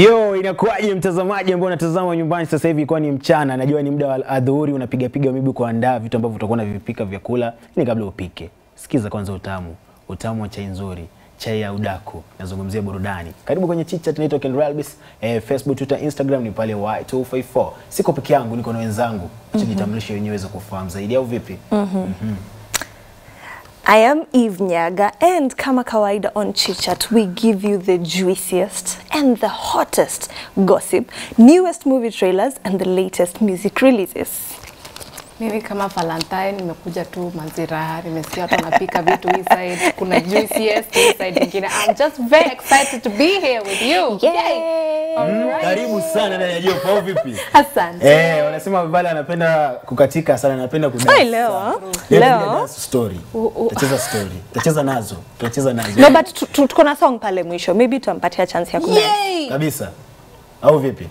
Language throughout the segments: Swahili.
Yo, inakuwaje mtazamaji ambao unatazama nyumbani sasa hivi, kwa ni mchana, najua ni muda wa adhuhuri, unapiga piga maybe kuandaa vitu ambavyo utakuwa unavipika vyakula, ni kabla upike. Sikiza kwanza utamu, utamu wa chai nzuri, chai ya udaku. Nazungumzia burudani. Karibu kwenye Chicha tunaitwa naitwa Ken Ralbis. Eh, Facebook, Twitter, Instagram ni pale Y254. Siko peke yangu, niko na wenzangu. Acha jitambulishe wenyewe uweze kufahamu zaidi au vipi? I am Eve Nyaga and kama kawaida on Chitchat we give you the juiciest and the hottest gossip, newest movie trailers and the latest music releases. Mimi kama Valentine nimekuja tu manzira, nimesikia watu wanapika vitu hii side, kuna juice hii side nyingine. I'm just very excited to be here with you. Yay! Alright. Karibu sana ndani ya jopo au vipi? Asante. Eh, wanasema Vale anapenda kukatika sana, anapenda kudance. Hai leo, sana. leo. Story. Tacheza story. Tacheza nazo. Tacheza nazo. No, but tu- tu- tuko na song pale mwisho, maybe tutampatia chance ya kudance. Yay! kabisa au vipi?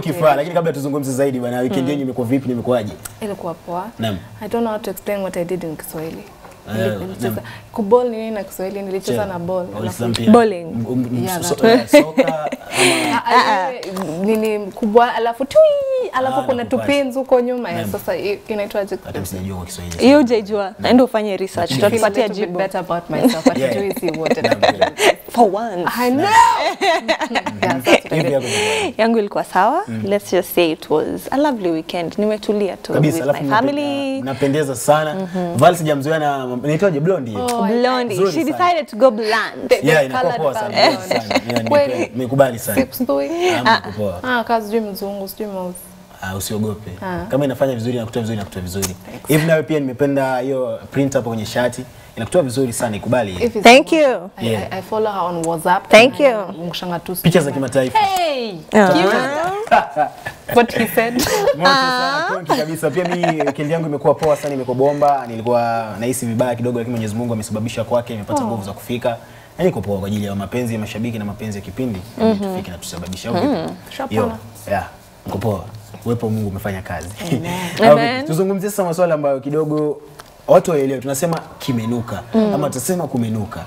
Kifaa. Lakini kabla tuzungumze zaidi bwana, weekend yenu imekuwa vipi? Nimekuwaje? Ilikuwa poa. Naam. I don't know how to explain what I did in Kiswahili. Nili- Nilicheza kuball ni na Kiswahili? Nilicheza na ball. Bowling. Soka nini kubwa alafu tui alafu Ah, kuna tupins huko nyuma sasa inaitwaje? hata kwa Kiswahili. Hiyo hujaijua, naenda ufanye research, Feel a tutatupatia little bit jibu. better about myself, but Yeah. si wote. For once. I know. Yeah, that's what I Hivi did. yako ni yangu ilikuwa sawa let's just say it was a lovely weekend nimetulia tu with my family napendeza sana. Val sijamzoea na inaitwaje blonde hiyo. Oh, blonde. She sana. decided to go blonde Yeah, inakuwa poa sana. Kweli. nimekubali sana. Sips boy. Ah, kazi sijui mzungu, sijui mweusi. Ah, usiogope. Ah. Kama inafanya vizuri inakutoa vizuri inakutoa vizuri. Hivi nawe pia nimependa hiyo print hapo kwenye shati. Inakutoa vizuri sana, ikubali. Thank you. I, Yeah. I, I follow her on WhatsApp. Thank you. Picha za kimataifa. Hey! Ah. What he said. Konki kabisa. Pia mimi weekend yangu imekuwa poa sana, imekuwa bomba. Nilikuwa nahisi vibaya kidogo, lakini Mwenyezi Mungu amesababisha kwake, imepata nguvu za kufika. Na niko poa kwa ajili ya mapenzi ya mashabiki na mapenzi ya kipindi. Ili tufike na tusababisha huko. vipi? Tushapona. Yeah, niko poa. Uwepo wa Mungu umefanya kazi. Amen. Tuzungumzie sasa masuala ambayo kidogo watu waelewe. Tunasema kimenuka mm. ama tutasema kumenuka.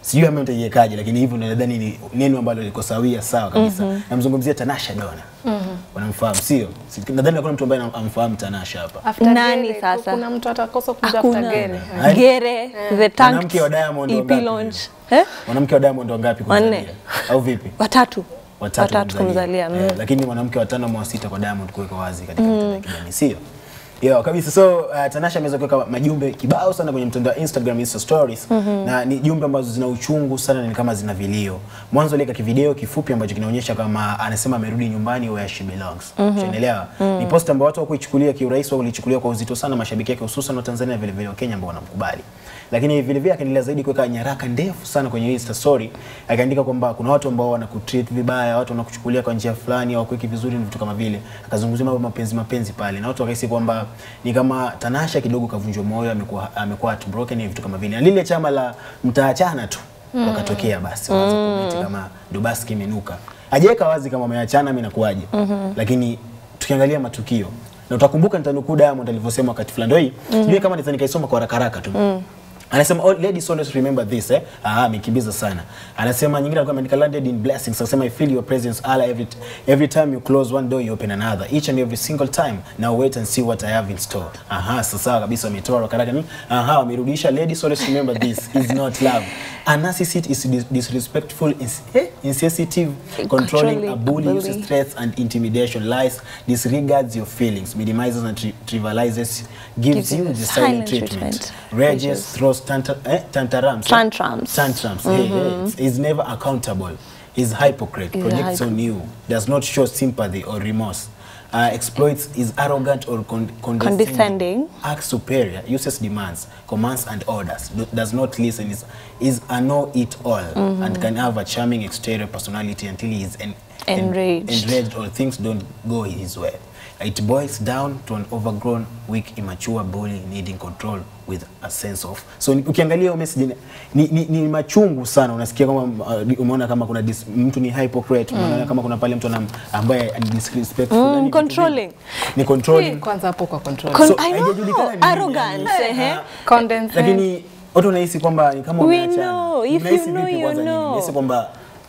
Sijui ama mtaiwekaje, lakini hivyo nadhani ni neno ambalo liko sawia sawa kabisa. mm -hmm. Namzungumzia Tanasha Dona. Wanamfahamu sio? Si- Nadhani hakuna mtu ambaye amfahamu Tanasha hapa. Nani sasa? Kuna mtu atakosa kuja after Gere. yeah. Gere, the tank. Mwanamke wa Diamond EP wangapi launch. Eh? Mwanamke wa Diamond wangapi kumzalia? Au vipi? watatu Watatu, watatu kumzalia mm. Eh, lakini mwanamke wa tano mwa sita kwa Diamond kuweka wazi katika mm. kijamii sio? Yo, kabisa. So uh, Tanasha ameweza kuweka majumbe kibao sana kwenye mtandao wa Instagram Insta stories mm -hmm. na ni jumbe ambazo zina uchungu sana na ni kama zina vilio. Mwanzo aliweka kivideo kifupi ambacho kinaonyesha kama anasema amerudi nyumbani where she belongs. Mm -hmm. Unaelewa? Ni post ambayo watu hawakuichukulia kiurahisi, walichukulia kwa uzito sana mashabiki yake hususan wa Tanzania vile vile wa Kenya ambao wanamkubali. Lakini vile vile akaendelea zaidi kuweka nyaraka ndefu sana kwenye Insta story, akaandika kwamba kuna watu ambao wanakutreat vibaya, watu wanakuchukulia kwa njia fulani, hawakuweki vizuri na vitu kama vile. Akazungumzia mambo mapenzi mapenzi pale, na watu wakahisi kwamba ni kama Tanasha kidogo kavunjwa moyo, amekuwa amekuwa heartbroken na vitu kama vile. Na lile chama la mtaachana tu mm. wakatokea basi mm. waanze comment kama Dubaski imenuka. Hajaweka wazi kama wameachana mimi nakuaje. Mm -hmm. Lakini tukiangalia matukio na utakumbuka nitanukuu Diamond alivyosema wakati fulani ndio hii. Sijui kama naweza nikaisoma kwa haraka haraka tu. Anasema all ladies always remember this eh. Ah, amekimbiza sana. Anasema nyingine alikuwa ameandika landed in blessings. Anasema I feel your presence Allah every every time you close one door you open another. Each and every single time. Now wait and see what I have in store. Aha, sasa kabisa wametoa haraka. ni- Aha, wamerudisha ladies always remember this is not love. A narcissist is dis disrespectful, is, eh, insensitive, controlling, Controlling, a bully, a bully. uses threats and intimidation, lies, disregards your feelings, minimizes and tri trivializes, gives, Gives you the silent, silent treatment, treatment. rages, throws tanta eh, tantrums, Tantrums. tantrums. Hey, hey, is never accountable, is hypocrite, a projects hypo- on you, does not show sympathy or remorse. Uh, exploits is arrogant or con condescending, Condescending. acts superior, uses demands, commands and orders, do, does not listen, is, is a know-it-all, and can have a charming exterior personality until he is en en- Enraged. enraged or things don't go his way. It boils down to an overgrown, weak, immature bully needing control with a sense of. So ukiangalia hiyo message ni, ni, ni, ni machungu sana. Unasikia kama uh, umeona kama kuna dis, mtu ni hypocrite, unaona kama kuna pale mtu anam- ambaye ni disrespectful, Mm, yani controlling. vingi. Ni controlling. Kwanza hapo kwa control. Con- So, I know, haijajulikana ni arrogance, eh ehe. Ah, lakini watu wanahisi kwamba ni kama We know, if you know, you know. Mnahisi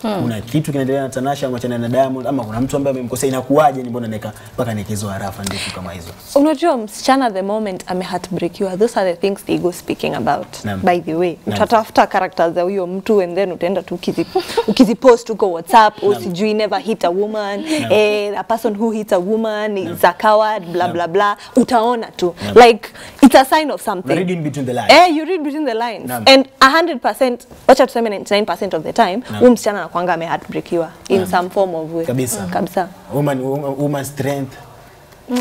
kwamba kuna kitu kinaendelea na Tanasha amwachana na Diamond ama kuna mtu ambaye amemkosea inakuwaje? Ni mbona neka mpaka nikizo harafa ndefu kama hizo? Unajua msichana the moment ame heartbreakiwa those are the things they go speaking about Naam. by the way. Naam. utatafuta characters za huyo mtu and then utaenda tu ukizi- ukizipost huko whatsapp au sijui never hit a woman eh, a person who hits a woman is a coward blah blah blah. Utaona tu. Like it's a sign of something. Reading between the lines. Eh, you read between the lines. Naam. and 100% wacha tuseme 99% of the time huyo huyu msichana anakuanga ame heartbreakiwa in yeah. some form of way Kabisa. kabisa woman woman strength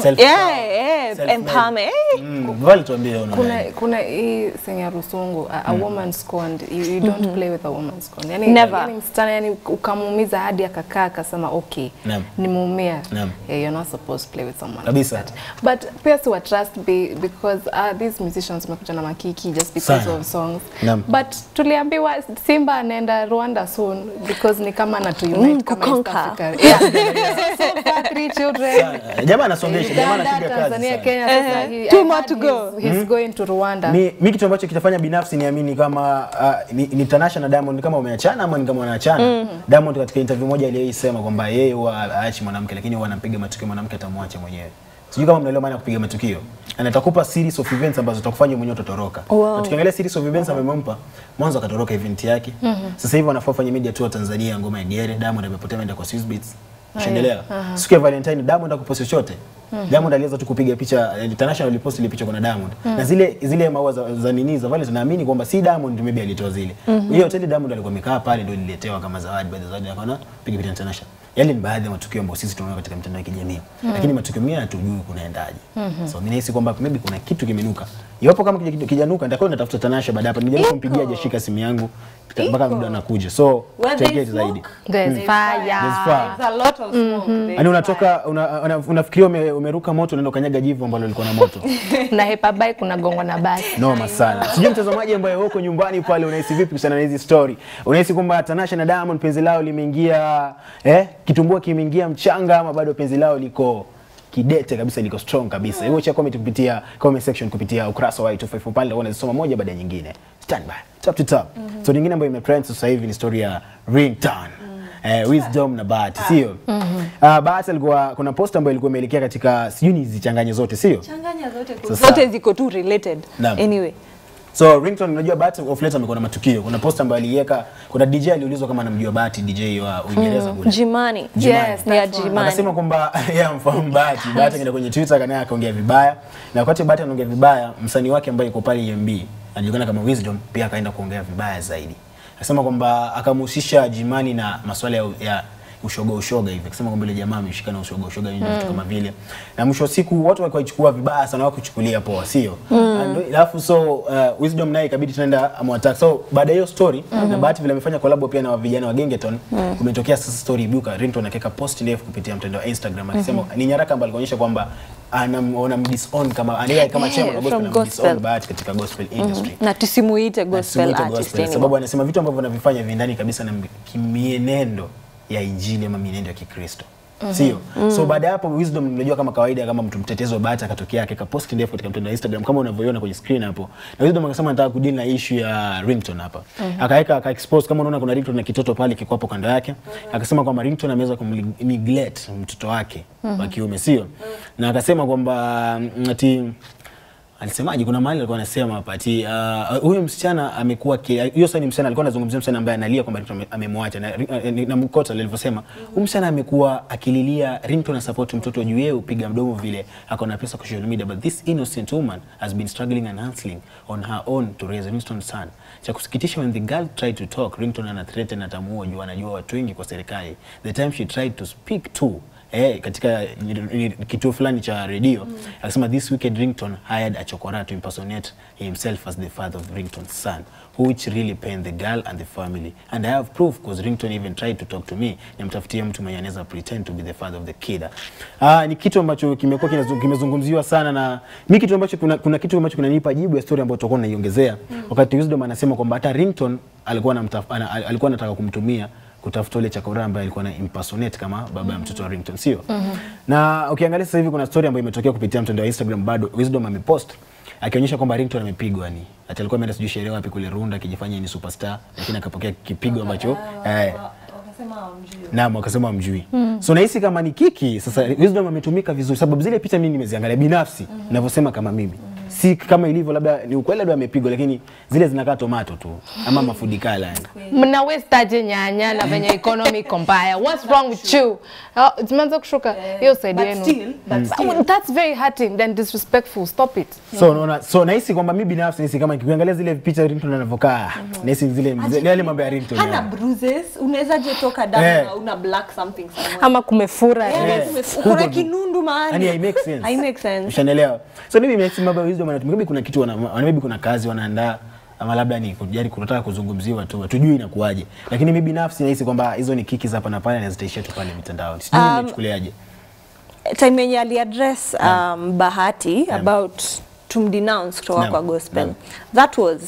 self yeah, yeah, Self-made. empowerment eh. mm, tuambie una kuna kuna hii thing ya rusungu a, a woman scorned you, you don't play with a woman scorned yani, Never. yani msichana yani ukamuumiza hadi akakaa akasema okay Naam. nimeumia Naam. yeah, you're not supposed to play with someone Kabisa. like that but pia si wa trust be, because uh, these musicians wamekuja na makiki just because Sana. of songs Naam. but tuliambiwa Simba anaenda Rwanda soon because ni kama na to unite Mm, kama East. Africa yeah. so far three children Jamaa jamaa anasongesha jamaa anapiga kazi Tanzania. Kenya sasa he- Two more to go. he's- He's going to Rwanda. mi, mi kitu ambacho kitafanya binafsi niamini kama uh, ni, ni Tanasha na Diamond kama wameachana ama ni kama wanaachana. Diamond katika interview moja aliyoisema kwamba yeye huwa aachi mwanamke lakini huwa anampiga matukio mwanamke atamwacha mwenyewe. Sijui kama mnaelewa maana ya kupiga matukio. Na atakupa series of events ambazo zitakufanya mwenyewe utatoroka. Wow. Na tukiangalia series of events amempa mwanzo akatoroka event yake. Mm -hmm. Sasa hivi wanafaa fanya media tour Tanzania ngoma ya Gere, Diamond amepotea ameenda kwa Swiss Beats. Ushaendelea? Siku ya Valentine Diamond hakupost chochote. Diamond aliweza tu kupiga picha eh, International alipost ile picha kuna Diamond. Na zile zile maua za, za nini za Valentine tunaamini kwamba si Diamond maybe alitoa zile. Hiyo mm -hmm. hoteli Diamond alikuwa amekaa pale ndio ililetewa kama zawadi baada ya zawadi akaona piga picha International. Yale ni baadhi ya matukio ambayo sisi tunaona katika mitandao ya kijamii. Mm. Lakini matukio mengine hatujui kunaendaje. Mm -hmm. So mimi nahisi kwamba maybe kuna kitu kimenuka. Iwapo kama kija- kijanuka nitakuwa natafuta Tanasha baada hapa. Nijaribu kumpigia jashika simu yangu mpaka muda anakuja. So take it zaidi. There's fire. There's fire. There's a lot of smoke. There's Yaani unatoka una, una, unafikiria ume, umeruka moto unaenda kanyaga jivu ambalo liko na moto. na hepa bike kuna gongo na basi. Noma sana. Sijui mtazamaji ambaye uko nyumbani pale unahisi vipi kuhusiana na hizi story? Unahisi kwamba Tanasha na Diamond penzi lao limeingia eh, kitumbua kimeingia mchanga ama bado penzi lao liko kidete kabisa iliko strong kabisa. Hiyo cha comment kupitia comment section kupitia ukurasa wa 254 pale unazisoma moja baada ya nyingine. Stand by. Top to top. So nyingine ambayo imetrend sasa hivi ni story ya ringtone. Eh, wisdom na bahati sio? Ah, bahati alikuwa kuna post ambayo ilikuwa imeelekea katika sijui ni zichanganye zote sio? Changanya zote. Zote ziko tu related. Anyway. So ringtone unajua Bahati of late amekuwa na matukio. Kuna post ambayo aliweka, kuna DJ aliulizwa kama anamjua Bahati DJ wa Uingereza kule. Jimani. Jimani. Yes, Ni. Jimani. Akasema kwamba yeye amfahamu Bahati. Bahati akaenda kwenye Twitter kana akaongea vibaya. Na wakati Bahati anaongea vibaya, msanii wake ambaye yuko pale EMB anajulikana kama Wisdom pia akaenda kuongea vibaya zaidi. Akasema kwamba akamhusisha Jimani na masuala ya, ya ushoga ushoga hivi akisema kwamba ile jamaa ameshika na ushoga ushoga hivi mm. kama vile na mwisho wa siku watu walikuwa ichukua vibaya sana wakuchukulia kuchukulia poa sio mm. alafu so uh, wisdom naye ikabidi tunaenda amwataka so baada ya hiyo story mm -hmm. na bahati vile amefanya collab pia na vijana wa Gengeton mm. kumetokea sasa story ibuka Rinton akaweka post ndefu kupitia mtandao wa Instagram akisema mm -hmm. ni nyaraka ambayo alionyesha kwamba anamona mdisown kama anaye kama Yeah, chama na from gospel gospel. bahati katika gospel industry Na tusimuite gospel gospel artist sababu anasema vitu ambavyo anavifanya viendani kabisa na mienendo ya injili ama mienendo ya Kikristo sio Mm. so baada ya hapo wisdom unajua kama kawaida kama mtu mtetezo bahati akatokea ka post ndefu katika mtandao wa Instagram kama unavyoiona kwenye screen hapo na wisdom akasema nataka kudeal na issue ya ringtone hapa Mm -hmm. akaweka aka expose kama unaona kuna ringtone na kitoto pale kiko hapo kando yake Mm -hmm. akasema kwamba ringtone ameweza kumneglect mtoto wake mm -hmm. wa kiume sio Mm -hmm. na akasema kwamba mm, ati alisemaje? Kuna mahali alikuwa anasema hapa ati uh, huyu msichana amekuwa hiyo sasa ni msichana alikuwa anazungumzia msichana ambaye analia kwamba Ringtone ame- amemwacha na, na, na mkota alivyosema. Mm -hmm. msichana amekuwa akililia Ringtone support mtoto juu yeye upiga mdomo vile ako na pesa kwa social media but this innocent woman has been struggling and hustling on her own to raise Ringtone's son. Cha kusikitisha when the girl tried to talk Ringtone ana threaten atamuua juu anajua watu wengi kwa serikali. The time she tried to speak to eh, katika kituo fulani cha redio mm. akasema this wicked ringtone hired a chokora to impersonate himself as the father of ringtone's son which really pained the girl and the family. And i have proof because ringtone even tried to talk to me nimtafutie mtu mwenye anaweza pretend to be the father of the kid ah ni kitu ambacho kimekuwa kimezungumziwa sana na mimi kitu ambacho kuna, kuna kitu ambacho kinanipa jibu ya story ambayo tutakuwa tunaiongezea. Wakati wisdom anasema kwamba hata ringtone alikuwa anamtaf, ana, alikuwa anataka kumtumia kutafuta ule chakora ambaye alikuwa na impersonate kama baba ya mtoto wa Ringtone sio? mm -hmm. Na ukiangalia sasa hivi kuna story ambayo imetokea kupitia mtandao wa Instagram bado Wisdom amepost akionyesha kwamba Ringtone amepigwa ni ati alikuwa ameenda sijui sherehe wapi kule Runda akijifanya ni superstar lakini akapokea kipigo ambacho eh Naam, wakasema wamjui. So nahisi kama ni kiki sasa Wisdom ametumika vizuri sababu zile picha mimi nimeziangalia binafsi mm -hmm. ninavyosema kama mimi. Si kama ilivyo labda ni ukweli labda amepigwa lakini zile zinakaa tomato tu ama mafudikala yani. mna westaje nyanya na venye economy iko mbaya. What's wrong with you? Uh, zimeanza kushuka. Hiyo side yenu. still, but Oh, that's very hurting then disrespectful. Stop it. So unaona so nahisi kwamba mimi binafsi nahisi kama nikiangalia zile picha Rinton anavyokaa nahisi zile zile yale mambo ya Rinton, hana bruises? Unaweza je toka damu yeah. na una black something somewhere? Ama kumefura. Yeah, Yes. kumefura, kuna kinundu mahali. Yani, I make sense. I make sense. Ushanelewa. So mimi nahisi mambo anatumia maybe kuna kitu wana maybe kuna kazi wanaandaa ama labda ni kujali kunataka kuzungumziwa tu tujui inakuwaje. Lakini mimi binafsi nahisi kwamba hizo ni kiki za hapa na pale na zitaishia tu pale mitandaoni. Sijui um, nichukuliaje. time yenye aliaddress um, bahati about tumdenounce kutoka yeah. kwa gospel yeah. that was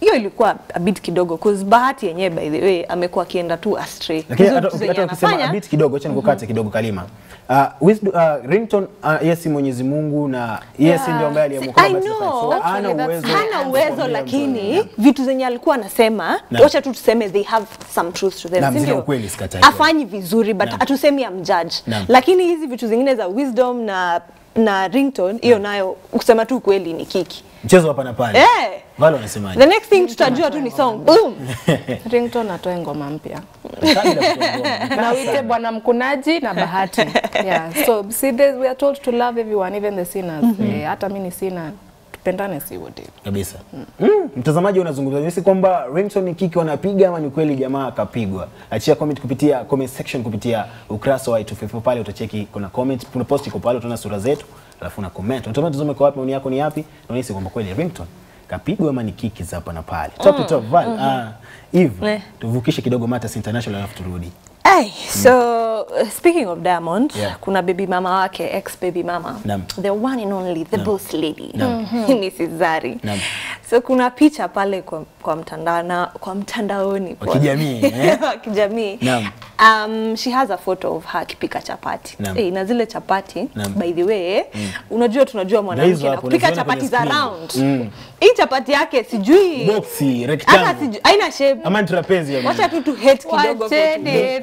hiyo ilikuwa a bit kidogo cause bahati yenyewe by the way amekuwa akienda tu astray Lakini hata ukisema a bit kidogo, acha nikukate kidogo Kalima. Uh, Wisdom, uh, Rington uh, yes Mwenyezi Mungu na yes ndio ambaye aliamua I kwamba so, hana uwezo hana uwezo lakini yeah. vitu zenye alikuwa anasema wacha tu tuseme they have some truth to them ndio? ukweli, sikatai. afanyi vizuri but atusemi hatusemi amjudge lakini hizi vitu zingine za wisdom na na ringtone hiyo nayo kusema tu ukweli ni kiki Mchezo hapa na pale. Eh. Wale wanasemaje? the next thing tutajua tu ni song. Boom. Ringtone atoe ngoma mpya. Na uite bwana mkunaji na bahati. Yeah. So see this, we are told to love everyone even the sinners. Eh, hata mimi ni sinner tupendane si wote. Kabisa. Mm, mtazamaji unazungumza nisi kwamba Ringtone ni kiki wanapiga ama ni kweli jamaa akapigwa? Achia comment kupitia comment section kupitia ukurasa wa i254 pale utacheki kuna comment, kuna post iko pale utaona sura zetu, alafu na comment. Unatamani tuzome kwa wapi maoni yako ni yapi? Na unahisi kwamba kweli Ringtone kapigwa ama ni kiki za hapa na pale. Top mm, top Val. Ah, Eve, Eh. tuvukishe kidogo Matters International alafu turudi. Hey, so uh, speaking of Diamond, Yeah. kuna baby mama wake, ex baby mama, Nam. the one and only, the boss lady, Naam. Mrs. Zari. Nam. So kuna picha pale kwa, kwa mtandao na kwa mtandaoni kwa kijamii, eh? kijamii. Naam. Um, she has a photo of her akipika chapati. hey, Eh, na zile chapati Naam. by the way, unajua tunajua mwanamke na kupika chapati za round. Mm. Hii chapati yake sijui Boxi, hata rectangle. sijui haina shape. Ama ni trapezi ya Wacha tu tu hate kidogo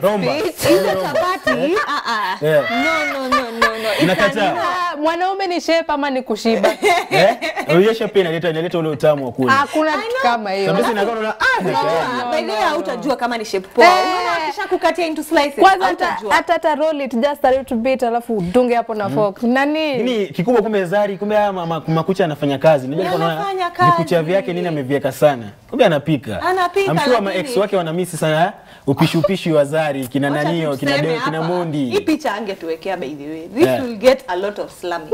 Romba. hizo chapati ah, ah. Yeah. no no no no no a no. Ah, mwanaume ni shape ama ni kushiba Eh? hiyo pia inaleta inaleta ule utamu wa kula. hakuna kama hiyo Ah Unajua, tayari. by the way hautajua kama ni shape poa. Eh. Unaona kukatia into slices kwanza hata hata roll it just a little bit alafu udunge hapo na fork nani Nini kikubwa kumbe Zari kumbe haya ma- ma- makucha anafanya kazi. Unajua nilikuwa anafanya naona kazi. vikucha vyake nini ameviweka sana. Kumbe anapika. Anapika, I'm sure ma ex wake wanamisi sana upishi upishi wa Zari kina nanio kina Deo kina mundi. Hii picha angetuwekea by the way. This Yeah. will get a lot of slamming.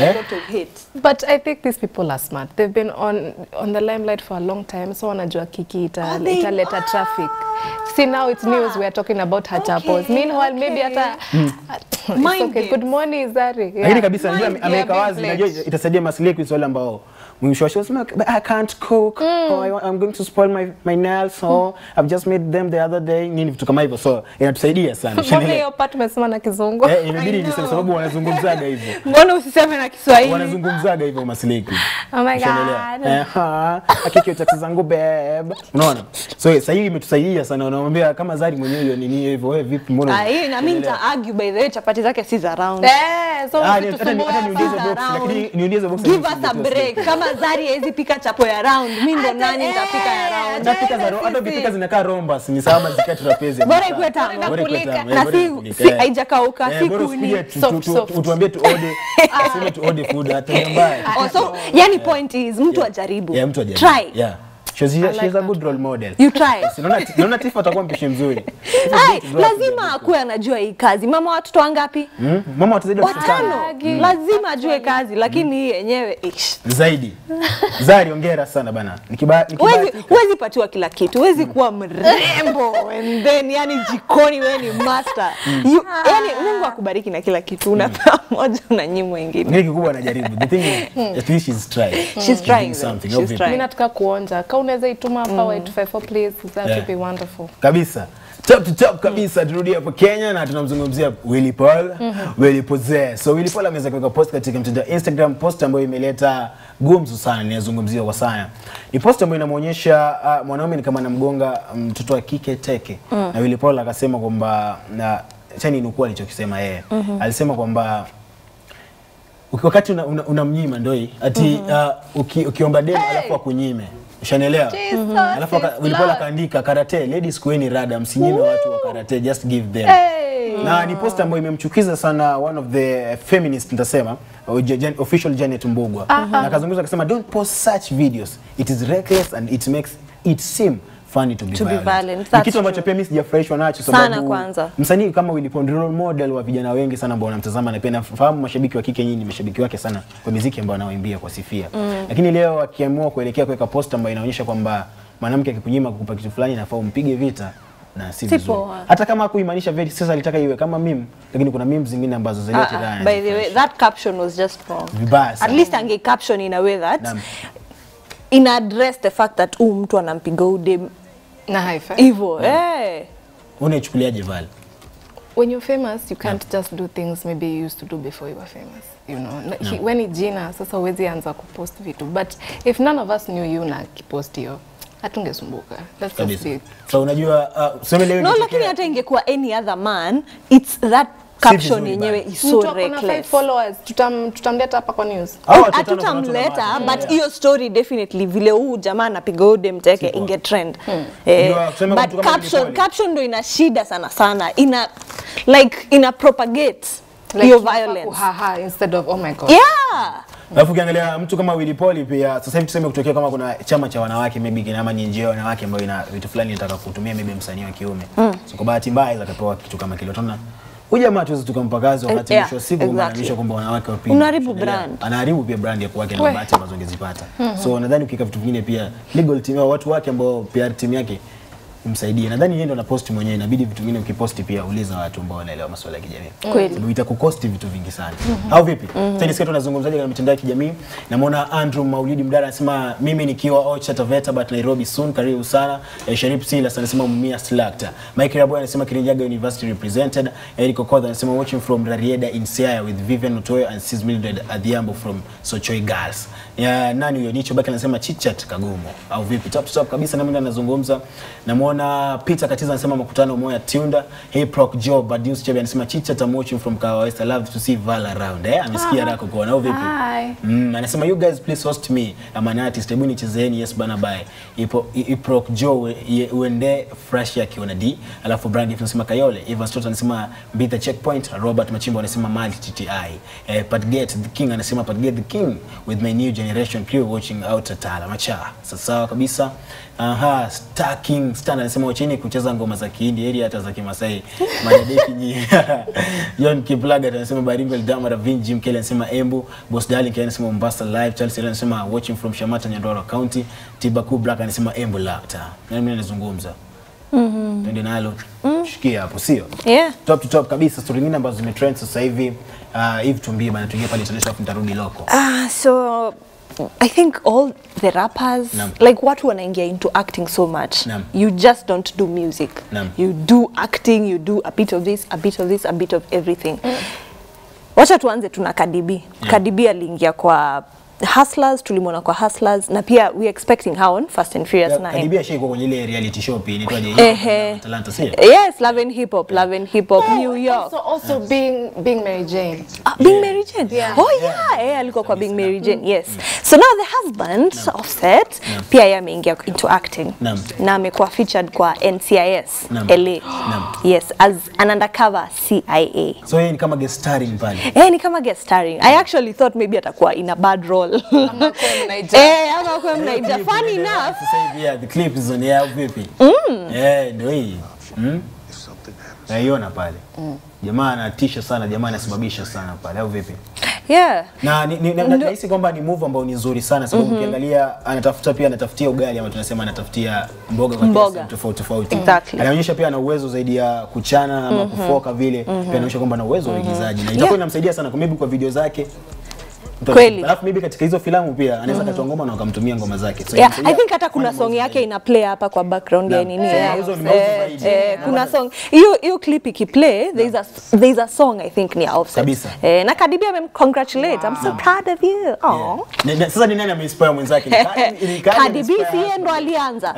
A Eh? lot of hate. but i think these people are smart they've been on on the limelight for a long time so wanajua kiki ita, they- italeta traffic see now it's news we are talking about her chapos Okay, meanwhile maybe okay. hata it's okay good morning Zari yeah. Lakini kabisa najua ameweka wazi najua itasaidia maslahi kwa wale ambao she was like "But I can't cook mm. or I, I'm going to spoil my my nails or I've just made them the other day nini vitu kama hivyo so inatusaidia sana. mbona hiyo part umesema na kizungu Eh, inabidi niseme sababu wanazungumzaga hivyo. Mbona usiseme na Kiswahili? wanazungumzaga hivyo masiliki Oh my God. Eh, ha, akiki taksi zangu babe. unaona so sasa hii imetusaidia sana unamwambia kama Zari mwenyewe hiyo nini hivyo wewe vipi mbona Ah, hii na mimi nita argue by the way chapati zake si za round. eh so Ah, usitusumbue hata niulize box lakini niulize box Give us a break. Kama Zari hawezi pika chapo ya round, mimi ndo nani nitapika ya eh, round. hata pika za round, hata ukipika zinakaa rombas ni sawa zikaa trapezi Bora ikuwe tamu. Bora ikuwe tamu, eh, Na si si eh. haijakauka, Eh, si kuni. Soft, soft. utuambie tu ode sema tu ode food hata ni mbaya Oh, so yani point is mtu ajaribu. yeah mtu ajaribu Try. yeah she's, she's like a good role model You try. Naona naona Tifa atakuwa mpishi mzuri. Ai, lazima akuwe anajua hii kazi. Mama watoto wangapi? Mm, Mama watoto tano. Watano. Lazima ajue kazi, lakini hii mm. yenyewe ish. Zaidi. Zari ongera sana bana. Nikiba Huwezi patiwa kila kitu, huwezi kuwa mrembo and then yani jikoni wewe ni master. You, yani Mungu akubariki na kila kitu, unapewa moja unanyimwa ingine. Ngine kikubwa anajaribu. The thing is, at least she's trying. She's trying. She's trying. Mimi nataka kuonja. Ka unaweza ituma hapa mm. 854 please. That Yeah. would be wonderful. Kabisa. top to top kabisa turudi hapo Kenya na tunamzungumzia Willy Paul mm -hmm. Willy Pose. so Willy Paul ameweza kuweka post katika mtandao Instagram post ambayo imeleta gumzo sana inazungumziwa kwa sana ni post ambayo inamuonyesha uh, mwanaume ni kama anamgonga mtoto wa kike teke Mm. na Willy Paul akasema kwamba na chani nukuu alichokisema yeye Mm -hmm. alisema kwamba wakati unamnyima una, unamnyima ndo hii ati uh, uki, ukiomba demu alafu akunyime. Ushanielewa? -hmm. alafu Lord. akaandika karate ladies kueni rada msinyime watu wa karate just give them. Hey. na ni post ambayo imemchukiza sana one of the feminist nitasema official Janet official Janet Mbugua na akazungumza akasema don't post such videos. It is reckless and it makes it seem funny to be To be violent. violent, Ni that's kitu ambacho pia mimi sijafurahishwa nacho Sana sababu kwanza. msanii kama Willy Pond role model wa vijana wengi sana ambao wanamtazama na pia nafahamu mashabiki wa kike nyinyi ni mashabiki wake sana kwa muziki ambao anaoimbia kwa sifia Mm. lakini leo akiamua kuelekea kuweka poster ambayo inaonyesha kwamba mwanamke akikunyima kukupa kitu fulani nafaa umpige vita na si vizuri hata kama hakuimaanisha vile sasa alitaka iwe kama meme lakini kuna memes zingine ambazo zilete uh, raha by the way that caption was just wrong vibaya at sana least ange caption in a way that Naam. ina address the fact that huu mtu anampiga udem na haifa hivyo eh. Unaichukuliaje Val? When you're famous you can't yeah. just do things maybe you used to do before you were famous you know. No. he, when ni jina sasa huwezi anza kupost vitu. But if none of us knew you na kipost hiyo hatungesumbuka. That's just it. so unajua uh, so leo no lakini hata ingekuwa any other man it's that caption yenyewe bana. is so mtu ako na five reckless followers tutam, tutamleta hapa kwa news. Hao watu watano kuna watu hatutamleta but hiyo story definitely vile huu jamaa anapiga ode mteke inge trend. Eh, but caption caption ndo ina shida sana sana. Ina like ina propagate Like, hiyo violence. Haha instead of oh my god. Yeah. Alafu ukiangalia mtu kama Willy Paul pia sasa hivi tuseme kutokea kama kuna chama cha wanawake maybe kina ama ni njia ya wanawake ambayo ina vitu fulani inataka kutumia maybe msanii wa kiume. Mm. So kwa bahati mbaya za kitu kama kile. Tuna huyu jamaa tuwezi tukampa kazi wakati yeah, mwisho siku exactly. kwamba wanawake wapi Unaharibu brand. Anaharibu pia brand ya kwake na bahati ambazo angezipata. So nadhani ukika vitu vingine pia legal team au watu wake ambao PR team yake umsaidie. Nadhani yeye ndo anaposti mwenyewe, inabidi vitu vingine ukiposti pia uliza watu ambao wanaelewa masuala ya kijamii. Kweli. Sababu itakukosti vitu vingi sana. Au vipi? Sasa nisikia tunazungumzaje katika mitandao ya kijamii. Namuona Andrew Maulidi Mdara anasema mimi nikiwa Ocha Taveta but Nairobi soon karibu sana. Eh, Sharif Silas anasema Mumia Slakta. Mike Raboy anasema Kirinyaga University represented. Eric Okodha anasema watching from Rarieda in Siaya with Vivian Otoyo and Sis Mildred Adhiambo from Sochoi Girls. Ya nani huyo Jicho Baki anasema Chichat Kagumo. Au vipi? Top top kabisa na mimi anazungumza. Namuona Peter Katiza anasema makutano moya Tunda. Hey Proc Joe Badius Chebe anasema Chichat I'm watching from Kawa West. I love to see Val around. Eh, amesikia rako kwa na vipi? Mm, anasema you guys please host me. I'm an artist. Hebu nichezeni yes bana bye. Ipo Proc Joe ye- uende fresh akiona D. Alafu Brandi anasema Kayole. Eva Stott anasema be the checkpoint. Robert Machimbo anasema Mali TTI. Eh, Patget the King anasema Patget the King with my new generation crew watching out Tala Macha. Sasa kabisa. Aha, Star King Stan anasema wacheni kucheza ngoma za Kihindi heri hata za Kimasai. Madadeki nyinyi. John Kiplaga anasema Baringo Eldama Ravin Jim Kelly anasema Embu, Boss Darling Kelly anasema Mombasa live, Charles Kelly anasema watching from Shamata Nyandarua County, Tibaku Black anasema Embu Lapta. Na mimi nazungumza. Mhm. Twende nalo. Shikia hapo sio? yeah Top to top kabisa story nyingine ambazo zimetrend sasa hivi. Uh, hivi tumbie bana tuingie pale international afu nitarudi loko. Ah, so I think all the rappers Naam. like watu wanaingia into acting so much. Naam. You just don't do music. Naam. You do acting, you do a bit of this, a bit of this, a bit of everything. mm. Wacha tuanze tuna kadibi B. Cardi B aliingia kwa Hustlers, tulimwona kwa Hustlers na pia we expecting her on Fast and Furious 9. Karibia shaikuwa kwenye ile reality show pia inaitwaje? Ehe. Talanta sio? Yes, Love and Hip Hop, Love and Hip Hop, New York. also also being being Mary Jane Ah, Being yeah. Mary Jane. Yeah. Oh yeah, yeah, alikuwa kwa Being Mary Jane. Yes. So now the husband no. Offset pia yeye ameingia into acting. Naam. Na amekuwa featured kwa NCIS no. LA. Naam. Yes, as an undercover CIA. So yeye ni kama guest starring pale. Eh, ni kama guest starring. I actually thought maybe atakuwa in a bad role. Kwa eh, ama kwa mnaija. Funny enough. Sasa hivi the clip is vipi? Eh, ndio hii. Mm? Naiona pale. Jamaa anatisha sana, jamaa anasababisha sana pale au vipi? Yeah. Na nahisi kwamba ni move ambayo ni nzuri sana sababu ukiangalia anatafuta pia anatafutia ugali ama tunasema anatafutia mboga kwa tofauti tofauti. Exactly. Anaonyesha pia ana uwezo zaidi ya kuchana ama kufoka vile. Pia anaonyesha kwamba ana uwezo wa uigizaji na itakuwa Yeah. inamsaidia sana kwa maybe kwa video zake Kweli. Alafu maybe katika hizo filamu pia anaweza akatoa ngoma na wakamtumia ngoma zake. So Yeah, I think hata kuna song yake ina play hapa kwa background ya nini. Eh, Eh, kuna song hiyo hiyo clip ikiplay there is a there is a song I think ni Offset. Kabisa. Eh, na Cardi B amem congratulate. I'm so proud of you. Oh. Sasa ni nani ameinspire mwenzake? Kadibi si yeye ndo alianza.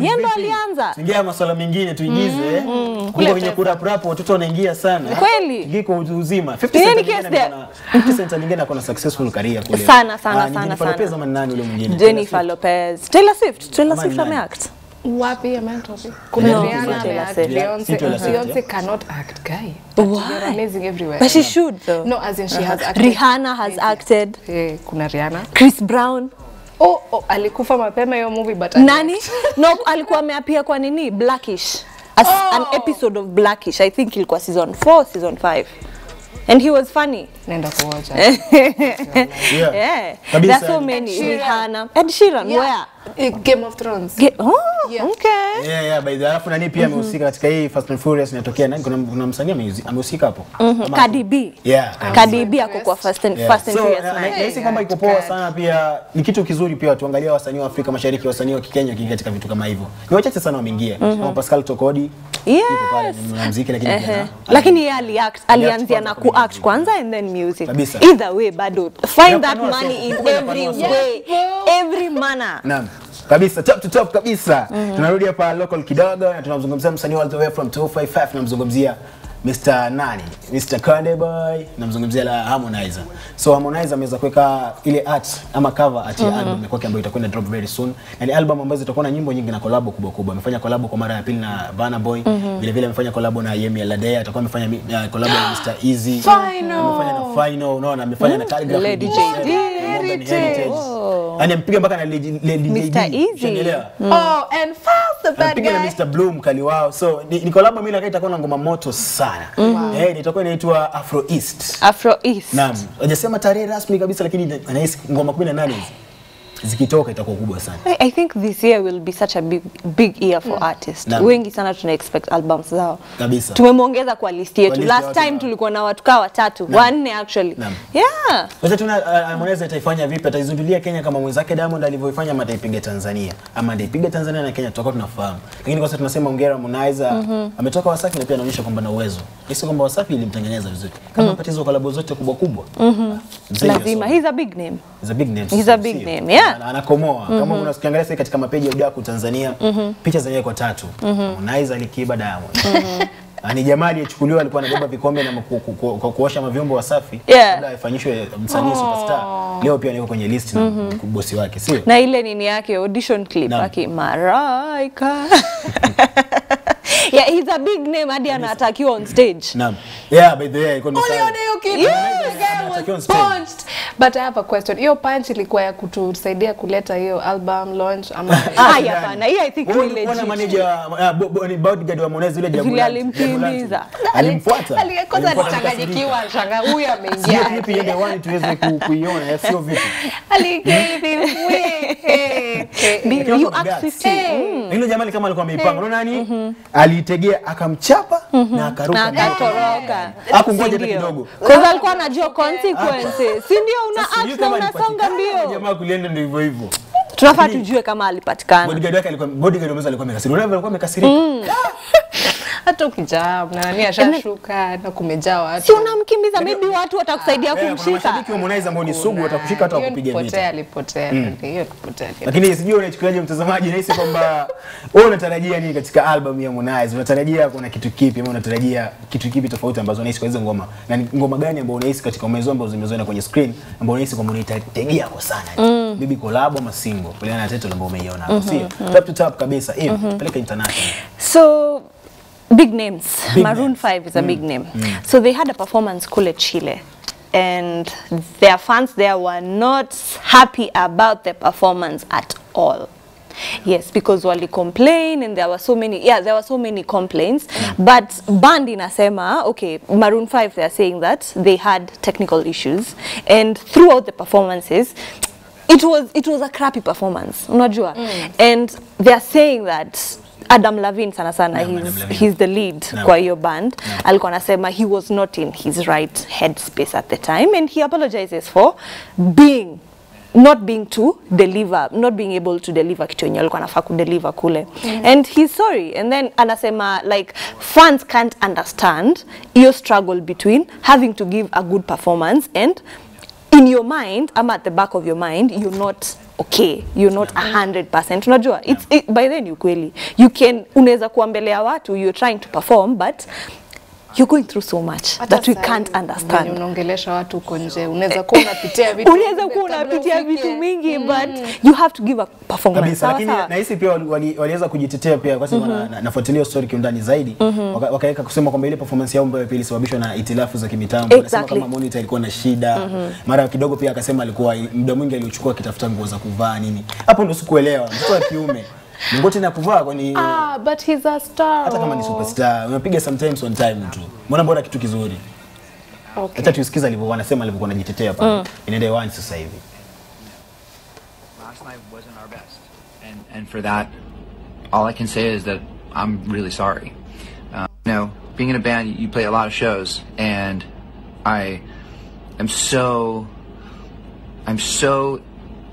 Yeye ndo alianza. Ingia masuala mengine tuigize. Kule kwenye kurap watoto wanaingia sana. Kweli. Ingia kwa uzima. 50 Yeye Cent ako na- 50 Cent ako career kule. Sana, sana, Ah, ni sana, Jennifer. Lopez ama nani ule mwingine? Jennifer Lopez. Taylor Swift. Taylor Swift ame act. ameact. Wapi ameact wapi? Kuna No, Rihanna ame act. ameact, Beyonce. Beyonce cannot act, guy. Why? They're amazing everywhere. But she should though. No, as in she has acted. Rihanna has acted. Eh, kuna Rihanna. Chris Brown. Oh, oh, alikufa mapema hiyo movie but Nani? No, alikuwa ameapia kwa nini? Blackish. As Oh. an episode of Blackish. I think ilikuwa season 4, season 5. And he was funny. Naenda kuocha. Yeah. Yeah. Kabisa. There's so many. Ed Sheeran. Ed Sheeran, where? Eh, Game of Thrones. Ge- oh, Yeah. okay. Yeah, yeah, by the alafu nani pia amehusika katika hii Fast and Furious inatokea nani kuna, kuna msanii amehusika hapo. Ama- Cardi B. Yeah. Cardi B ako kwa Fast and, Yeah. Fast and So, Furious So, na- 9. nahisi kwamba iko poa sana pia ni kitu kizuri pia tuangalia wasanii wa Afrika Mashariki wasanii wa Kikenya wakiingia katika vitu kama hivyo ni wachache sana wameingia kama Pascal Tokodi Yes. yuko pale ni mwanamuziki lakini pia Ehe. lakini yeye alianzia na kuact kwanza and then music Kabisa. either way bado find that money in every way every manner Naam. Kabisa top to top kabisa. Mm -hmm. Tunarudi hapa local kidogo na tunamzungumzia msanii all the way from 255 tunamzungumzia Mr. nani? Mr. Konde Boy, namzungumzia la Harmonizer. So Harmonizer ameweza kuweka ile art ama cover art ya album yake ambayo itakwenda drop very soon. Na ni album ambazo zitakuwa na nyimbo nyingi na collab kubwa kubwa. Amefanya collab kwa mara ya pili na Burna Boy. Vile vile amefanya collab na Yemi Alade, atakuwa amefanya uh, collab na Mr. Easy. Final. Amefanya na Final, unaona amefanya na Calligraph. Lady Digital, JD. Heritage. Yaani ampiga mpaka na Lady Lady Mr. Easy. Oh, and fast the bad Anapiga na. Mr. Bloom kali wao. So ni, ni collab mimi na itakuwa na ngoma moto sana. Eh, itakuwa inaitwa Afro East. Afro East Naam. Hajasema tarehe rasmi kabisa lakini anahisi ngoma 18 hizi zikitoka itakuwa kubwa sana. I, I think this year will be such a big big year for mm. artists. Naam. Wengi sana tuna expect albums zao. Kabisa. Tumemwongeza kwa list yetu. Kwa list Last time wa- tulikuwa na watu kaa watatu, wanne actually. Naam. Yeah. Sasa tuna uh, Harmonize itaifanya vipi? Ataizindulia Kenya kama mwenzake Diamond alivyoifanya ama ataipiga Tanzania? Ama ataipiga Tanzania na Kenya tutakuwa tunafahamu. Lakini kwa sasa tunasema hongera Harmonize ametoka Wasafi na pia anaonyesha kwamba na uwezo. Hisi kwamba Wasafi ilimtengeneza vizuri. Kama mm patizo kwa labo zote kubwa kubwa. Mm -hmm. Lazima. He's a big name. He's a big name. He's a big name, yeah. Ana- Anakomoa. Kama unasikiangalia sasa katika mapeji ya udaku Tanzania, picha zenyewe kwa tatu. Harmonize alikiba Diamond. Ni jamaa aliyechukuliwa alikuwa anabeba vikombe na ku- ku- ku- ku- kuosha mavyombo Wasafi Yeah. kabla afanyishwe msanii superstar. Leo pia niko kwenye list na bosi wake, sio? na ile nini yake audition clip Naam. yeah, he's a big name hadi anatakiwa on stage Naam. Yeah, by the way, kuna ni Uliona sawa. hiyo kitu? Yes. The guy was punched. But I have a question. Hiyo punch ilikuwa ya kutusaidia kuleta hiyo album launch ama Ah, sidhani. hapana, hii I think ni legit. na manager ah, bo- bo- ni bodyguard wa Harmonize yule jamaa. Alimkimbiza. Alimfuata. Alikosa alichanganyikiwa, shanga huyu Sio ameingia. vipi iende wani tuweze ku- kuiona, ya sio vipi. Alikimbiza. Lakini you act wa guts. 50. Hilo jamani kama alikuwa ameipanga. Unaona nani? Aliitegea akamchapa na akaruka. na akatoroka. Hakungoja hata kidogo. Kwa 'Cause alikuwa anajua consequences. Si ndio una act na unasonga ndio mbio. Jamaa kulienda ndio hivyo hivyo. Tunafaa tujue kama alipatikana. Bodyguard wake alikuwa bodyguard wa alikuwa amekasirika. Unaona alikuwa amekasirika. Hata ukijaa na nani ashashuka na kumejaa watu. Si unamkimbiza maybe watu watakusaidia Eh, kuna kumshika. mashabiki wa Harmonize ambao ni sugu watakushika hata wakupiga vita. alipotea. Hiyo kupotea. Lakini sijui unachukuliaje mtazamaji, nahisi kwamba wewe unatarajia nini katika album ya Harmonize? Unatarajia kuna kitu kipi ama unatarajia kitu kipi tofauti ambazo unahisi kwa hizo ngoma? Na ngoma gani ambazo unahisi katika umezo ambazo zimezoea kwenye screen ambazo unahisi kwamba unaitegea kwa sana? Mm. Bibi collab ama single? Kulingana na title ambayo umeiona hapo, sio? Top to top kabisa. Hiyo peleka international. So big names. Big Maroon names. 5 is a big name. Mm. So they had a performance kule Chile. And their fans there were not happy about the performance at all. Yes, because wali complain and there were so many yeah, there were so many complaints. Mm. But band inasema, okay, Maroon 5 they are saying that they had technical issues and throughout the performances it was it was a crappy performance unajua and they are saying that Adam Lavin sana sana yeah, he's, Levine. he's the lead yeah. kwa hiyo band yeah. alikuwa anasema he was not in his right headspace at the time and he apologizes for being not being to deliver not being able to deliver kitu yenye alikuwa anafaa kudeliver kule mm. and he's sorry and then anasema like fans can't understand your struggle between having to give a good performance and in your mind ama at the back of your mind you're not okay you're not 100% unajua it's it, by then you kweli. You can unaweza kuwa mbele ya watu you're trying to perform but you're going through so much Ata that we can't understand. unaongelesha watu uko nje unaweza kuwa unapitia vitu unaweza kuwa unapitia vitu mingi but you have to give a performance. Kabisa lakini nahisi pia wali- wali- waliweza kujitetea pia kwa sababu mm -hmm. nafuatilia hiyo story kiundani zaidi. Waka- wakaweka kusema kwamba ile performance yao ambayo pia ilisababishwa na itilafu za kimitambo Exactly. kama monitor ilikuwa na shida. Mara kidogo pia akasema alikuwa muda mwingi aliochukua akitafuta nguo za kuvaa nini. Hapo ndo sikuelewa mtoto wa kiume ngoti na kuvaa kwani ah but he's a star. hata kama ni superstar unapiga sometimes on time tu. Mbona bora kitu kizuri? Okay. hata tusikiza alivyo wanasema alivyokuwa anajitetea pale. Inaenda hewani sasa hivi. Last night wasn't our best, and and for that, all I can say is that I'm really sorry. Uh, you know, being in a band, you play a lot of shows, and I am so I'm so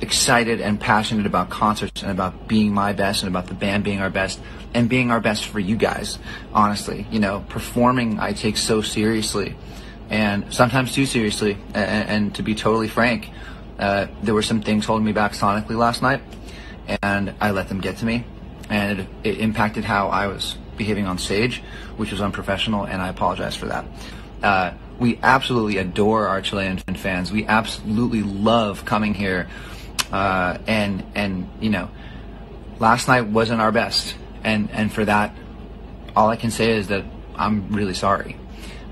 excited and passionate about concerts and about being my best and about the band being our best and being our best for you guys. Honestly, you know, performing I take so seriously, and sometimes too seriously. And, and to be totally frank, uh, there were some things holding me back sonically last night, and I let them get to me, and it, it impacted how I was behaving on stage, which was unprofessional, and I apologize for that. Uh, we absolutely adore our Chilean fans. We absolutely love coming here, uh, and and you know, last night wasn't our best, and and for that, all I can say is that I'm really sorry.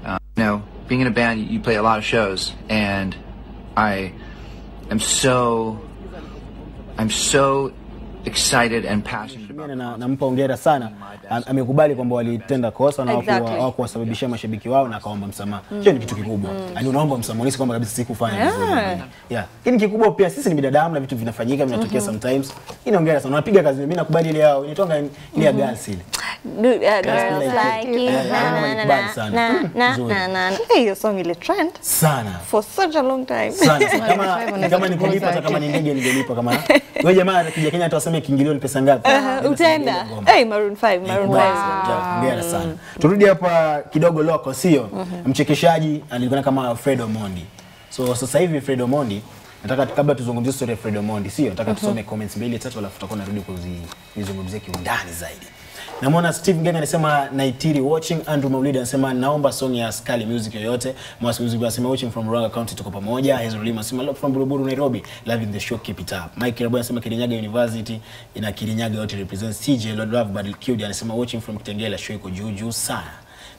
Uh, you know, being in a band, you play a lot of shows, and I am so I'm so excited and passionate Mimi na- nampa hongera sana. Amekubali kwamba walitenda kosa na hawakuwasababishia mashabiki wao na akaomba msamaha. Hiyo ni kitu kikubwa. Yani unaomba msamaha unahisi kwamba kabisa sikufanya vizuri. Yeah. Lakini kikubwa pia sisi ni binadamu na vitu vinafanyika vinatokea sometimes. Hii hongera sana. Unapiga kazi mimi nakubali ile yao. Inaitwa ile ya gasi ile Mm, hiyo song ile trend. Sana. For such a long time. Sana. Kama Five kama ni unaweza kulipa hata kama ni ndege ningelipa kama wewe jamaa akija Kenya kiingilio ni pesa ngapi? Uh, utaenda? Eh, Maroon 5 Maroon 5 Hongera sana. Turudi hapa kidogo loko, sio? Mchekeshaji anajulikana kama Fred Omondi. So sasa hivi Fred Omondi nataka kabla tuzungumzie story ya Fred Omondi, sio? Nataka tusome comments mbili tatu, alafu tutakuwa narudi kuzizungumzia kiundani zaidi. Namwona Steve Ngenge anasema Naitiri watching. Andrew Maulidi anasema naomba song ya Skali Music yoyote. Mwasi Music anasema watching from Ruaga County, tuko pamoja. Hezro Lima anasema love from Buruburu Nairobi, loving the show, keep it up. Mike Rabu anasema Kirinyaga University ina Kirinyaga yote represents CJ Lord Love Badil Cudi anasema watching from Kitengela, show iko juu juu sana.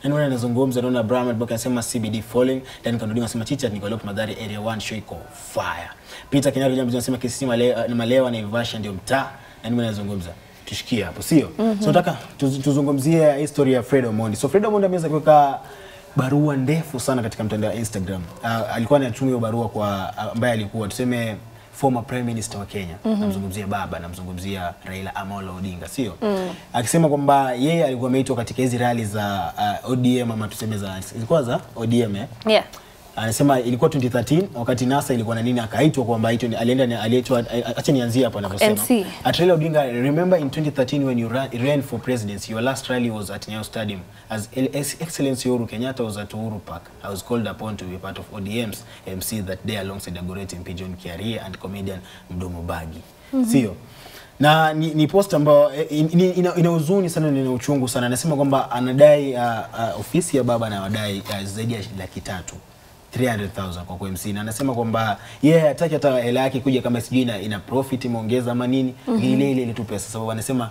Nani wana anazungumza naona Brahma Boka anasema CBD falling, then Kanudi anasema Chicha Nikolok Madhari area 1 show iko fire. Peter Kinyaru Jambo anasema Kisima na Malewa na Ivasha ndio mtaa. Nani wana anazungumza? Tushikie hapo sio mm -hmm. so nataka tuz- tuzungumzie historia ya Fred Omondi so Fred Omondi ameweza kuweka barua ndefu sana katika mtandao wa Instagram uh, alikuwa anatuma hiyo barua kwa ambaye alikuwa tuseme former prime minister wa Kenya mm -hmm. namzungumzia baba namzungumzia Raila Amolo Odinga sio mm. akisema kwamba yeye alikuwa ameitwa katika hizi rali za uh, ODM ama tuseme za zilikuwa za ODM eh? yeah anasema ilikuwa 2013 wakati NASA ilikuwa na nini, akaitwa kwamba hicho ni- alienda aliitwa. Acha nianzie hapa anavyosema. Atrela Raila Odinga, remember in 2013 when you ran, for presidency, your last rally was at Nyayo Stadium. As El- Excellency Uhuru Kenyatta was at Uhuru Park. I was called upon to be part of ODM's MC that day alongside Agoreti MP John Kiarie and comedian Mdomo Bagi. Mm -hmm. Sio? na ni, ni post ambayo eh, in- in- ina, ina huzuni sana na ina uchungu sana. Anasema kwamba anadai uh, uh, ofisi ya baba anawadai uh, zaidi ya laki tatu 300,000 kwa kwa MC na anasema kwamba yeye yeah, hataki hata hela yake kuja kama sijui ina, ina profit imeongeza ama nini ni ile ile ile tu pesa, sababu anasema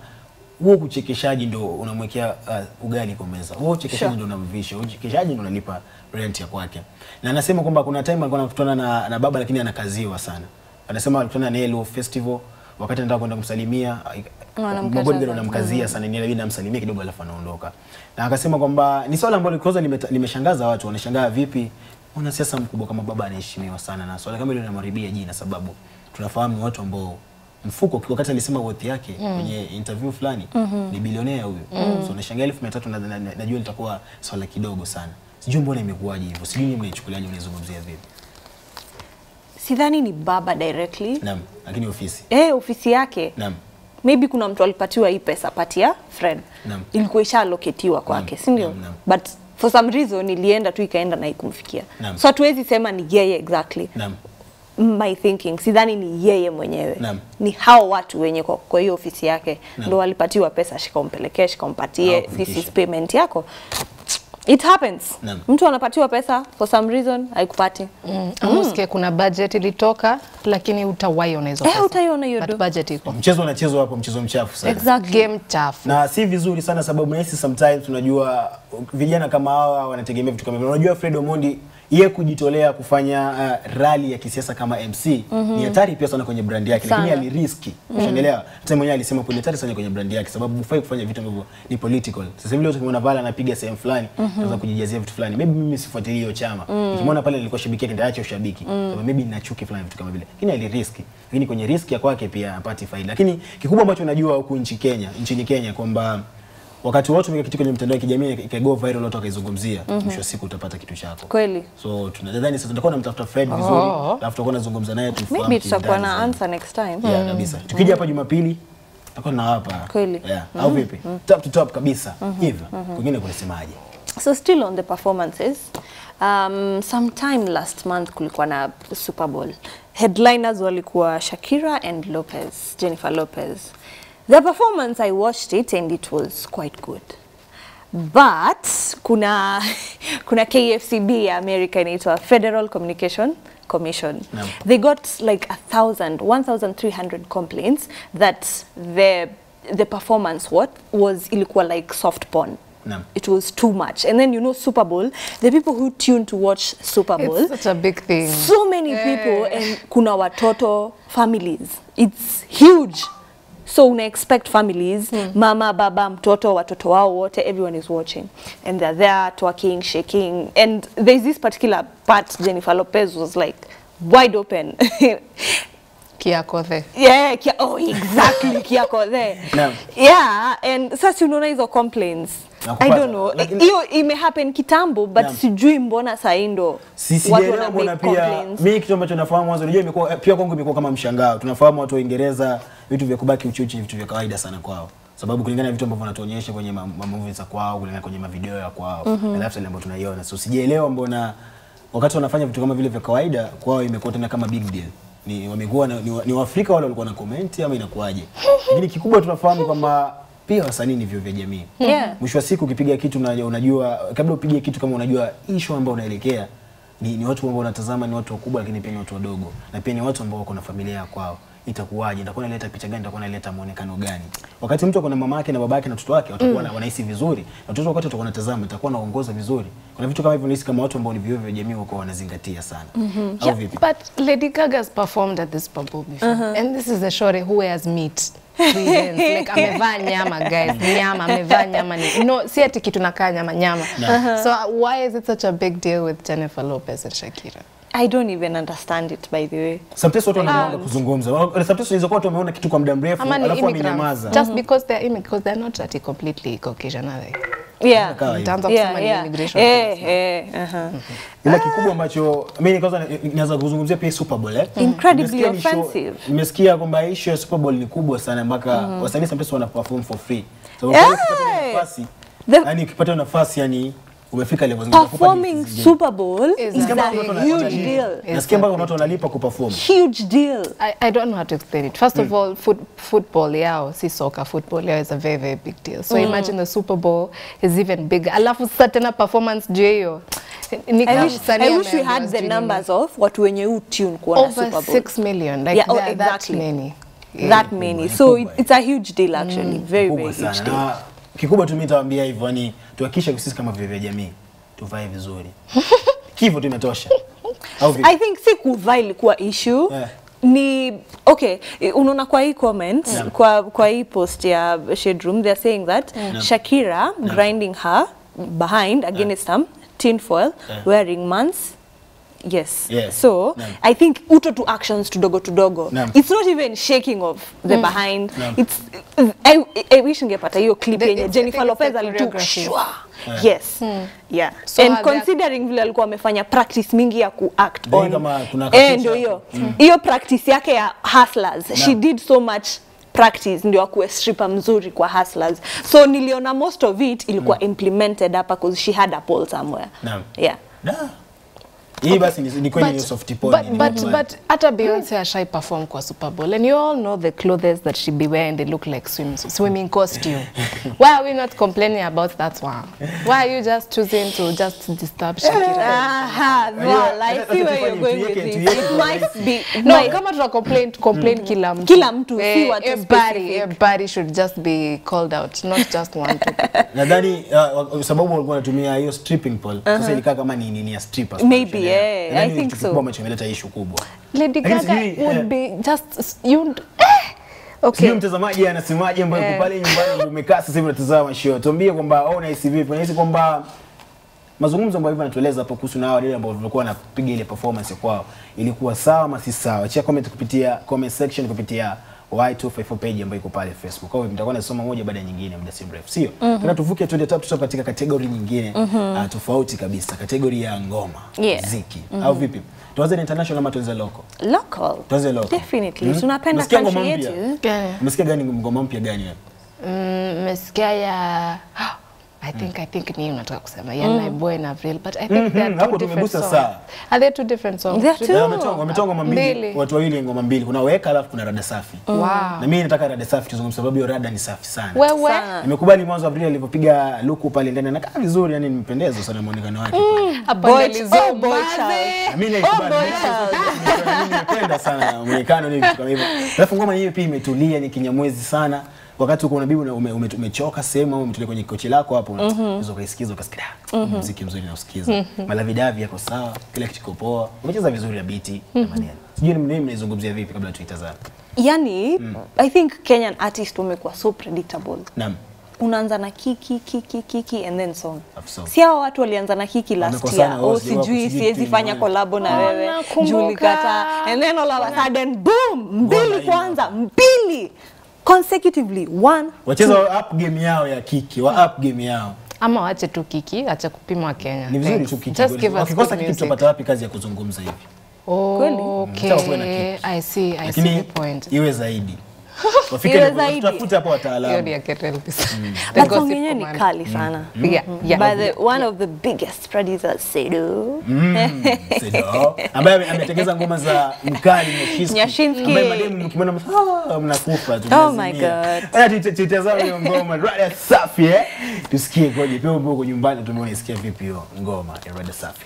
huo uchekeshaji ndo unamwekea uh, ugali kwa meza, huo uchekeshaji Sure. ndo unamvisha, huo uchekeshaji ndo unalipa rent ya kwake. Na anasema kwamba kuna time alikuwa anakutana na, na baba lakini anakaziwa sana. Anasema alikutana na yeye Luo Festival wakati anataka kwenda kumsalimia Wanamkataza. mabodyguard anamkazia sana, ni inabidi namsalimie kidogo alafu anaondoka. Na akasema kwamba ni swala ambalo kwanza limeshangaza watu, wanashangaa vipi mwanasiasa mkubwa kama baba anaheshimiwa sana, na swala kama hilo linamharibia jina, sababu tunafahamu ni watu ambao mfuko kwa wakati alisema worth yake kwenye interview fulani mm -hmm. ni bilionea huyu. So nashangaa elfu mia tatu na- na- na- najua litakuwa swala kidogo sana. Sijui mbona imekuwaje hivyo. Sijui ni mnaichukuliaje mnaizungumzia vipi? Sidhani ni baba directly. Naam lakini ofisi. Eh, ofisi yake. Naam. Maybe kuna mtu alipatiwa hii pesa patia friend. Naam. ilikuwa ishaloketiwa kwake si ndio? But for some reason ilienda tu ikaenda na ikumfikia. Naam. so hatuwezi sema ni yeye exactly. Naam. My thinking sidhani ni yeye mwenyewe. Naam. ni hao watu wenye kwa, kwa hiyo ofisi yake ndio ndo walipatiwa pesa shikampelekee shikampatie umpatie, this is payment yako it happens Naam. mtu anapatiwa pesa for some reason haikupati Mm. usikie kuna budget ilitoka lakini utawai ona hizo Eh, pesa. utaiona hiyo But do. budget iko. mchezo unachezwa hapo mchezo mchafu sana exactly Game chafu. na si vizuri sana sababu nahisi sometimes unajua vijana kama hawa wanategemea vitu kama hivyo. Unajua Fred Omondi yeye kujitolea kufanya uh, rally ya kisiasa kama MC mm -hmm. ni hatari pia sana kwenye brandi yake, lakini aliriski mm -hmm. Unaelewa? Hata mwenyewe alisema kuna hatari sana kwenye brand yake sababu hufai kufanya vitu ambavyo ni political. Sasa hivi leo tukimwona Vala anapiga sehemu fulani, mm -hmm. kujijazia vitu fulani. Maybe mimi sifuatilii hiyo chama. mm -hmm. Nikimwona pale nilikuwa shabiki yake nitaacha ushabiki. Sababu maybe nina chuki fulani vitu kama vile. Lakini aliriski. Lakini kwenye riski ya kwake pia apati faida. Lakini kikubwa ambacho najua huku nchi Kenya, nchini Kenya kwamba wakati wote umeweka kitu kwenye mtandao wa kijamii ikago viral watu wakaizungumzia, mwisho wa siku utapata kitu chako. kweli So tunadhani sasa tutakuwa tunamtafuta Fred vizuri, Oh. alafu tutakuwa tunazungumza naye tufahamu maybe tutakuwa na answer next time Yeah, kabisa. Tukija hapa Jumapili tutakuwa na hapa Kweli. Yeah. Au vipi? Top to top kabisa. Hivyo. Kwingine kunasemaje? So still on the performances, um, sometime last month kulikuwa na Super Bowl. Headliners walikuwa Shakira and Lopez, Jennifer Lopez. The performance I watched it and it was quite good. But kuna kuna KFCB ya America inaitwa Federal Communication Commission. No. They got like a thousand, 1,300 complaints that the the performance what was ilikuwa like soft porn. No. It was too much. And then you know Super Bowl, the people who tune to watch Super Bowl, It's such a big thing. so many yeah. people and kuna watoto families. It's huge. So una expect families, mama, baba, mtoto, watoto wao wote, everyone is watching. And they're there talking shaking. And there's this particular part Jennifer Lopez was like wide open. Kiakothe. yeah, kia, oh exactly, kiako no. Yeah, and sasa unaona hizo complaints. I don't know. Hiyo imehappen kitambo but yeah. sijui mbona saindo hii ndo watu sijaelewa wana mbona make pia complaints. mimi kitu ambacho nafahamu mwanzo unajua imekuwa pia kwangu imekuwa kama mshangao. Tunafahamu watu wa Uingereza vitu vya kubaki uchuchi vitu vya kawaida sana kwao. Sababu kulingana na vitu ambavyo wanatuonyesha kwenye ma, ma movies za kwao, kulingana kwenye mavideo ya kwao, na lifestyle ambayo tunaiona. So sijaelewa mbona wakati wanafanya vitu kama vile vya kawaida kwao imekuwa tena kama big deal. Ni wamekuwa ni, ni Waafrika wale walikuwa na comment ama inakuwaje? Lakini kikubwa tunafahamu kwamba pia wasanii ni vyo vya jamii. Yeah. Mwisho wa siku ukipiga kitu na unajua kabla upige kitu kama unajua issue ambayo unaelekea ni, ni watu ambao unatazama ni watu wakubwa, lakini pia ni watu wadogo, na pia ni watu ambao wako na familia ya kwao. Itakuwaje? Itakuwa inaleta picha gani? Itakuwa inaleta muonekano gani? Wakati mtu ako na mama yake na baba yake na watoto wake watakuwa mm. wanahisi vizuri, na watoto wakati watakuwa wanatazama, itakuwa naongoza vizuri. Kuna vitu kama hivyo nahisi kama watu ambao ni vioo vya jamii wako wanazingatia sana, mm -hmm. au yeah, vipi? But Lady Gaga has performed at this bubble before uh -huh. And this is a show who wears meat. Like amevaa nyama guys, nyama amevaa nyama ni no, si ati kitu nakaa nyama nyama. So uh, why is it such a big deal with Jennifer Lopez and Shakira? I don't even understand it by the way. Sometimes watu wanaanza kuzungumza. Sometimes unaweza kuwa watu wameona kitu kwa muda mrefu alafu wamenyamaza. Just because they're immigrants, because they're not that completely Caucasian, are they? Yeah. Yeah, kusema ni yeah. immigration. Eh, eh, aha. ila kikubwa ambacho mimi kwanza naweza kuzungumzia pia Super Bowl eh. Incredibly ni show- offensive. Nimesikia kwamba issue ya Super Bowl ni kubwa sana mpaka wasanii sometimes wana perform for free. So yeah. ukipata nafasi, The- yani ukipata nafasi yani umefika level zingine utakupa Performing. Super Bowl Is is a huge deal. Nasikia mpaka watu wanalipa kuperform. Huge deal. I, I don't know how to explain it. First of all, foot, football yao, si soccer, football yao is a very, very big deal. So imagine the Super Bowl is even bigger. Alafu sasa tena performance juu hiyo. I wish, I wish we had the numbers of watu wenye huu tune kuona Super Bowl. Over 6 million. Like Yeah, oh, exactly. that many. Yeah. That many. So it, it's a huge deal actually. Mm. Very, very huge deal. Kikubwa tu mimi nitawaambia hivyo yani tuhakikishe sisi kama vile jamii tuvae vizuri. Kivyo tu imetosha. I think si kuvaa ilikuwa issue Yeah. ni okay unaona kwa hii comment Yeah. kwa, kwa hii post ya Shade Room they are saying that yeah. Shakira yeah. grinding her behind against yeah. some tinfoil Yeah. wearing man's Yes. Yes. So Naam. I think uto to actions tudogo tudogo. Naam. It's not even shaking of the mm. behind. Naam. It's I, I wish ngepata hiyo clip The- yenye Jennifer Lopez the alitu Yeah. Yes. Yes. Yeah. So And considering vile alikuwa amefanya practice mingi ya kuact act on. kuna Eh, ndio hiyo. Hiyo practice yake ya hustlers. She did so much practice ndio akuwe stripper mzuri kwa hustlers. So niliona most of it ilikuwa implemented hapa because she had a pole somewhere. Naam. Yeah. Da. Hii basi ni, ni kweli ni soft porn. but, ni but, but hata Beyonce ashai perform kwa Super Bowl. And you all know the clothes that she be wearing they look like swim, swimming costume. Why are we not complaining about that one? Why are you just choosing to just disturb Shakira? Aha, well, I see where you're going with this. It. might be, no kama tuna complain to complain kila mtu. Kila mtu, si Eh, watu everybody, specific. everybody should just be called out not just one topic nadhani uh, sababu walikuwa wanatumia hiyo stripping pole. Sasa ilikaa kama ni nini ya stripper. Maybe, yeah, Nadhani I think so. kikubwa ambacho imeleta issue kubwa. Lady Gaga would eh, be just you eh, okay. Sio mtazamaji anasemaje ambaye yeah. pale nyumbani umekaa sasa hivi unatazama show. Tuambie kwamba wewe unahisi vipi? Unahisi kwamba mazungumzo ambayo hivi anatueleza hapo kuhusu na wale ambao walikuwa wanapiga ile performance kwao ilikuwa sawa ama si sawa? Achia comment kupitia comment section kupitia Y254 page ambayo iko pale Facebook. Kwa hiyo mtakuwa nasoma moja baada ya nyingine muda si mrefu, sio? Tuna tuvuke twende tatu tutoka katika kategori nyingine ah, tofauti kabisa, kategori ya ngoma, Yeah. muziki au vipi? Tuanze na international ama tuanze local? Local. Tuanze local. Definitely. Mhm. Tunapenda country yetu. Umesikia gani ngoma mpya gani wewe? Mm, ya I think I think ni unataka kusema ya Naiboy na Avril but I think they are two hapo different songs. Are they two different songs? They are two. Wametonga wametoa ngoma mbili, watu wawili ngoma mbili. Kuna Weka alafu kuna Rada Safi. Wow. Na mimi nataka Rada Safi tuzungumze sababu hiyo Rada ni safi sana. Wewe Nimekubali mwanzo Avril alipopiga luku pale ndani na kaa vizuri, yani nimependezwa sana muonekano wake. pale. hapa Boy- nilizo oh, boy child. Na mimi naikubali. boy, nimependa sana muonekano ni vitu kama hivyo. Alafu ngoma yenyewe pia imetulia, ni kinyamwezi sana. Wakati uko unabibi ume, ume, umechoka sehemu au umetulia kwenye kochi lako hapo, unaweza ukaisikiza ukasikia "Ah, muziki mzuri na usikiza. Malavidavi yako sawa, kila kitu kiko poa. Umecheza vizuri na beat na maneno. Sijui ni mimi mnaizungumzia vipi kabla tuitazame. Yani, I think Kenyan artist wamekuwa so predictable. Naam. Unaanza na kiki kiki kiki and then song. Si hao watu walianza na kiki last year. Oh, sijui siwezi fanya collab na wewe. Julikata. And then all of a sudden boom, mbili kwanza, mbili consecutively one Wacheza wa up game yao ya kiki, wa up game yao. ama wache tu kiki acha kupima Kenya Ni vizuri tu kiki. just give us Wakikosa kiki tutapata wapi kazi ya kuzungumza hivi? Na okay. I see I see the point iwe zaidi. Hapo wataalamu. yenyewe ni kali sana. yeah yeah By the one of the biggest producers. Sedo, ambaye ametengeza ngoma za mkali Nyashinski. Nyashinski. Ambaye mademu mkimwona ah, mnakufa tu. Oh my God. Haya, tuite- hiyo ngoma Rada Safi eh. Tusikie koje pia nyumbani tumeona isikia vipi hiyo ngoma ya Rada Safi.